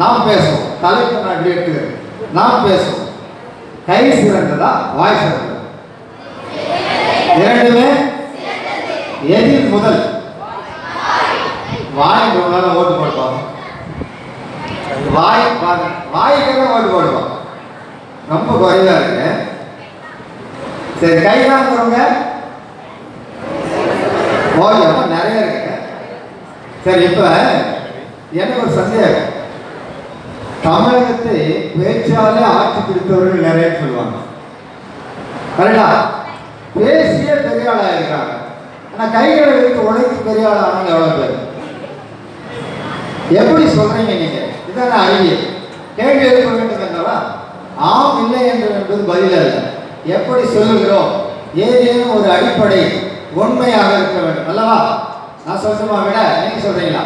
நாம் பேசுவோம். தலைப்பு நான் இப்படி எடுத்துக்கிறேன் நாம் பேசுவோம். கை சிறந்ததா வாய் சிறந்ததா? இரண்டுமே எதில் முதல்? வாய் மேல ஓட்டு போடுவாங்க. வாய் வாய்க்கெல்லாம் ஓட்டு போடுவோம் ரொம்ப குறைவா இருக்கு. சரி கை தான் போறவங்க நிறைய இருக்கு. சரி இப்ப எனக்கு ஒரு சந்தேகம். தமிழகத்தை பேச்சாலே ஆட்சி பிடித்தவர்கள் நிறைய சொல்லுவாங்க. கரெக்டா? பேசிய பெரிய ஆளா இருக்காங்க ஆனா கைகளை வைத்து உழைத்து பெரிய ஆள் ஆனவங்க எவ்வளவு பேர்? எப்படி சொல்றீங்க நீங்க? இதான அறிவியல் கேள்வி எழுப்ப வேண்டும் என்றவா ஆம் இல்லை என்று என்பது பதில் அல்ல. எப்படி சொல்லுகிறோம்? ஏதேனும் ஒரு அடிப்படை உண்மையாக இருக்க வேண்டும். அல்லவா? நான் சொல்லணுமா விட நீங்க சொல்றீங்களா?